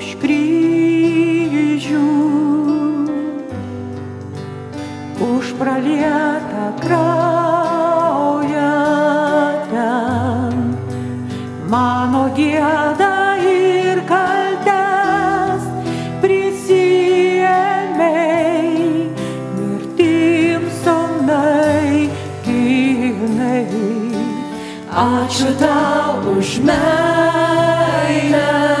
už kryžių, už pralietą kraują ten. Mano gėda ir kaltes prisijėmei, mirtim sonai gynai. Ačiū tau už meilę.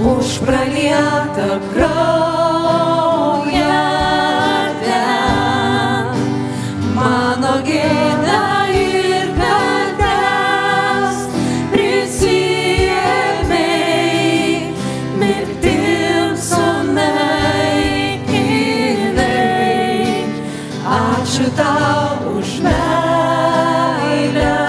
už pralietą kraują. Mano gėda ir kaltės prisijėmei mirtim sunaikinai. Ačiū tau už meilę.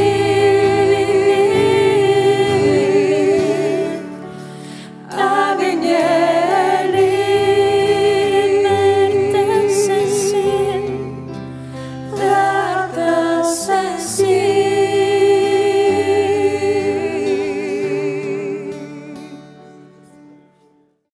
see.